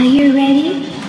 Are you ready?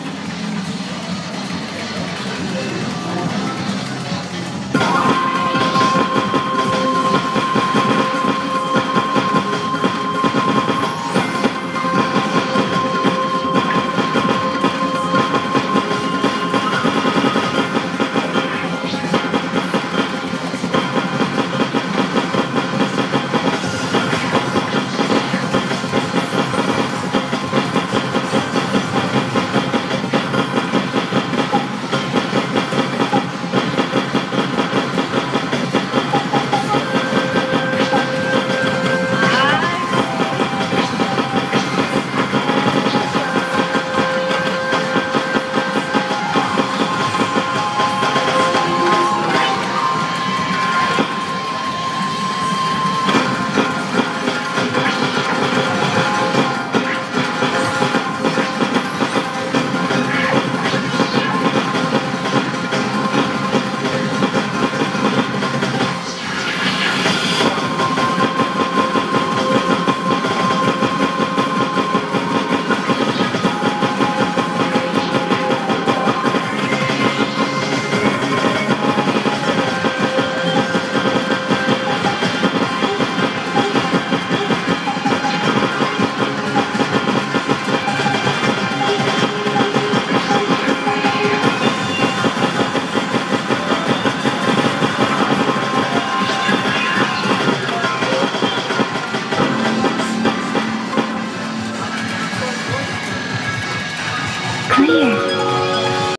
scream.